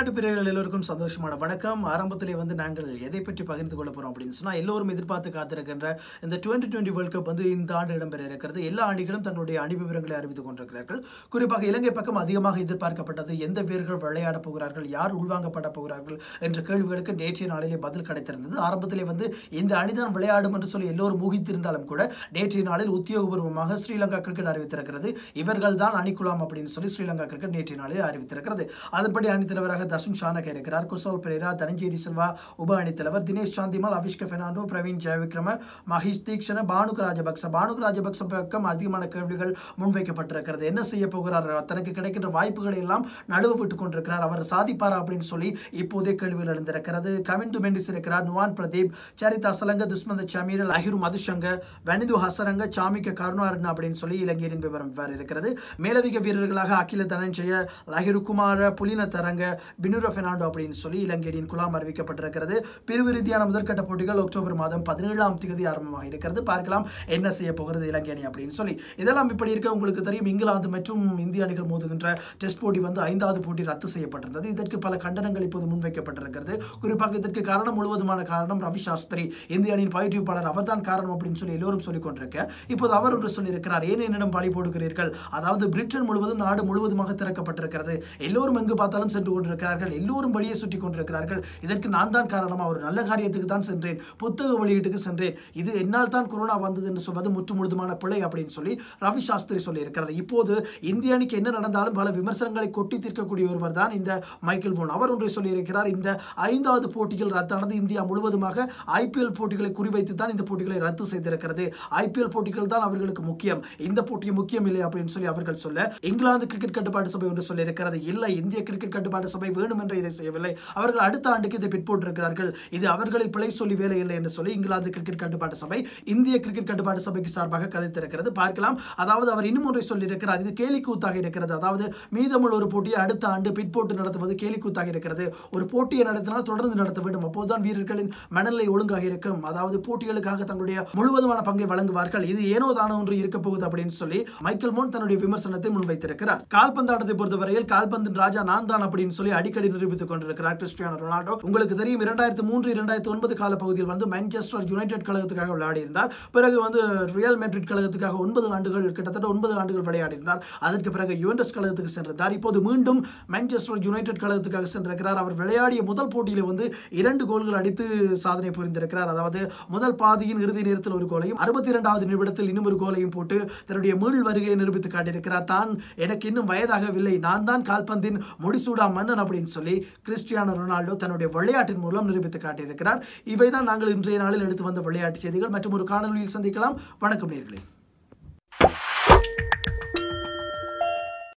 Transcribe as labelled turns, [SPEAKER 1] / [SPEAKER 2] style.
[SPEAKER 1] விளையாட்டு பிரிவுகள் எல்லோருக்கும் சந்தோஷமான வணக்கம். ஆரம்பத்திலே வந்து நாங்கள் எதை பற்றி பகிர்ந்து கொள்ள போகிறோம் அப்படின்னு சொன்னா எல்லோரும் எதிர்பார்த்து காத்திருக்கின்ற இந்த டுவெண்ட்டி டுவெண்ட்டி வேர்ல்ட் கப் வந்து இந்த ஆண்டு இடம்பெற இருக்கிறது. எல்லா அணிகளும் தங்களுடைய அணி விவரங்களை அறிவித்துக் கொண்டிருக்கிறார்கள். குறிப்பாக இலங்கை பக்கம் அதிகமாக எதிர்பார்க்கப்பட்டது எந்த வீரர்கள் விளையாட போகிறார்கள் யார் உள்வாங்கப்பட போகிறார்கள் என்ற கேள்விகளுக்கு நேற்றைய நாளிலே பதில் கிடைத்திருந்தது. ஆரம்பத்திலே வந்து இந்த அணிதான் விளையாடும் என்று சொல்லி எல்லோரும் ஊகித்திருந்தாலும் கூட நேற்றைய நாளில் உத்தியோகபூர்வமாக ஸ்ரீலங்கா கிரிக்கெட் அறிவித்திருக்கிறது. இவர்கள் தான் அணிக்குலாம் அப்படின்னு சொல்லி ஸ்ரீலங்கா கிரிக்கெட் நேற்றைய நாளில் அறிவித்திருக்கிறது. அதன்படி அணித்தலைவராக தசுன் ஷானக் இருக்கிறார் குசோல் பெரேரா தனஞ்சேரி செல்வா உப அணித்தலைவர் தினேஷ் சாந்திமால் அபிஷ்க பெர்னாண்டோ பிரவீன் ஜெயவிக்ரம மஹேஷ் தீக்ஷண பானுக ராஜபக்ச பானுக ராஜபக்ச பக்கம் அதிகமான கேள்விகள் முன்வைக்கப்பட்டிருக்கிறது என்ன செய்ய போகிறார் தனக்கு கிடைக்கின்ற வாய்ப்புகளை எல்லாம் நழுவ விட்டுக் கொண்டிருக்கிறார் அவர் சாதிப்பாரா அப்படின்னு சொல்லி இப்போதே கேள்விகள் எழுந்திருக்கிறது கவிந்து மெண்டிஸ் இருக்கிறார் நுவான் பிரதீப் சரிதா சலங்க துஷ்மந்த சமீர் அஹிரு மதுஷங்க வனிது ஹசரங்க சாமிக்க கருணாரன் அப்படின்னு சொல்லி இலங்கையின் விவரம் வேறு இருக்கிறது மேலதிக வீரர்களாக அகில தனஞ்சய லஹிரு குமார புலின தரங்க பினுரோ பெர்னாண்டோ அப்படின்னு சொல்லி இலங்கையின் குலாம் அறிவிக்கப்பட்டிருக்கிறது. பிரிவு ரீதியான முதற்கட்ட போட்டிகள் அக்டோபர் மாதம் பதினேழாம் தேதி ஆரம்பமாக இருக்கிறது. பார்க்கலாம் என்ன செய்ய போகிறது இலங்கை அணி அப்படின்னு சொல்லி. இதெல்லாம் இப்படி இருக்க உங்களுக்கு தெரியும். இங்கிலாந்து மற்றும் இந்திய அணிகள் மோதுகின்ற டெஸ்ட் போட்டி வந்து ஐந்தாவது போட்டி ரத்து செய்யப்பட்டிருந்தது. இதற்கு பல கண்டனங்கள் இப்போது முன்வைக்கப்பட்டிருக்கிறது. குறிப்பாக இதற்கு காரணம் முழுவதுமான காரணம் ரவி சாஸ்திரி. இந்திய அணியின் பயிற்றுவிப்பாளர் அவர்தான் காரணம் அப்படின்னு சொல்லி எல்லோரும் சொல்லிக் கொண்டிருக்க. இப்போது அவர் ஒன்று சொல்லியிருக்கிறார். ஏன் என்னிடம் பழி போடுகிறீர்கள்? அதாவது பிரிட்டன் முழுவதும் நாடு முழுவதுமாக திறக்கப்பட்டிருக்கிறது. எல்லோரும் எங்கு பார்த்தாலும் சென்று கொண்டிருக்கிறார்கள் எல்லோரும் வழியை சுற்றி கொண்டிருக்கிறார்கள். இதற்கு நான் தான் காரணமா. ஒரு நல்ல காரியத்துக்கு தான் சென்றேன். புத்தக வெளியீட்டுக்கு சென்றேன். இது என்னால் தான் கொரோனா வந்தது என்று சொல்வது முற்று முழுதுமான பிழை அப்படின்னு சொல்லி ரவி சாஸ்திரி சொல்லியிருக்கிறார். இப்போது இந்திய அணிக்கு என்ன நடந்தாலும் பல விமர்சனங்களை கொட்டி தீர்க்கக்கூடிய ஒருவர் தான் இந்த மைக்கேல் வோன் அவர் ஒன்றை சொல்லியிருக்கிறார் இந்த ஐந்தாவது போட்டிகள் ரத்தானது இந்தியா முழுவதுமாக ஐபிஎல் போட்டிகளை குறிவைத்து தான் இந்த போட்டிகளை ரத்து செய்திருக்கிறது. ஐபிஎல் போட்டிகள் தான் அவர்களுக்கு முக்கியம். இந்த போட்டி முக்கியம் இல்லை அப்படின்னு சொல்லி அவர்கள் சொல்ல இங்கிலாந்து கிரிக்கெட் கட்டுப்பாட்டு சபை ஒன்று சொல்லியிருக்கிறது. இல்லை இந்திய கிரிக்கெட் கட்டுப்பாட்டு சபை வேணும் இதை செய்யவில்லை. அவர்கள் அடுத்த ஆண்டுக்கு இதை பிற்போட்டிருக்கிறார்கள். இது அவர்களை பிழை சொல்லி வேலை இல்லை என்று சொல்லி இங்கிலாந்து கிரிக்கெட் கட்டுப்பாட்டு சபை இந்திய கிரிக்கெட் கட்டுப்பாட்டு சபைக்கு சார்பாக கதைத்திருக்கிறது. பார்க்கலாம். அதாவது அவர் இன்னும் ஒன்றை சொல்லியிருக்கிறார். இது கேலிக்கூத்தாக இருக்கிறது. அதாவது மீதமுள்ள ஒரு போட்டியை அடுத்த ஆண்டு பிற்போட்டு நடத்துவது கேலிக்கூத்தாக இருக்கிறது. ஒரு போட்டியை நடத்தினால் தொடர்ந்து நடத்த வேண்டும். அப்போதுதான் வீரர்களின் மனநிலை ஒழுங்காக இருக்கும். அதாவது போட்டிகளுக்காக தங்களுடைய முழுவதுமான பங்கை வழங்குவார்கள். இது ஏனோ தானோ ஒன்று இருக்க போகுது அப்படின்னு சொல்லி மைக்கேல் மோன் தன்னுடைய விமர்சனத்தை முன்வைத்திருக்கிறார். கால்பந்தாட்டத்தை பொறுத்தவரையில் கால்பந்தின் ராஜா நான் தான் அப்படின்னு சொல்லி அடிக்கடி நிரூபித்துக் கொண்டிருக்கிறார் கிறிஸ்டியானோ ரொனால்டோ. உங்களுக்கு தெரியும் இரண்டாயிரத்தி மூன்று இரண்டாயிரத்தி ஒன்பது கால பகுதியில் வந்து மான்செஸ்டர் யுனைடெட் கழகத்துக்காக விளையாடி இருந்தார் பிறகு வந்து ரியல் மெட்ரிட் கழகத்துக்காக ஒன்பது ஆண்டுகள் கிட்டத்தட்ட ஒன்பது ஆண்டுகள் விளையாடி இருந்தார் அதற்கு பிறகு யுவெண்டஸ் கழகத்துக்கு சென்றிருந்தார். இப்போது மீண்டும் மான்செஸ்டர் யுனைடெட் கழகத்துக்காக சென்றிருக்கிறார். அவர் விளையாடிய முதல் போட்டியில் வந்து இரண்டு கோல்கள் அடித்து சாதனை புரிந்திருக்கிறார். அதாவது முதல் பாதியின் இறுதி நேரத்தில் ஒரு கோலையும் அறுபத்தி இரண்டாவது நிமிடத்தில் இன்னும் ஒரு கோலையும் போட்டு தன்னுடைய மீள் வருகையை நிரூபித்து காட்டியிருக்கிறார். தான் எனக்கு இன்னும் வயதாகவில்லை. நான் தான் கால்பந்தின் முடிசூடா மன்னன் அப்படின்னு சொல்லி கிறிஸ்டியானோ ரொனால்டோ தன்னுடைய விளையாட்டின் மூலம் நிரூபித்து காட்டியிருக்கிறார். இவைதான் நாங்கள் இன்றைய நாளில் எடுத்து வந்த விளையாட்டு செய்திகள். மற்றும் ஒரு காணொலியில் சந்திக்கலாம். வணக்கம் நேர்களே.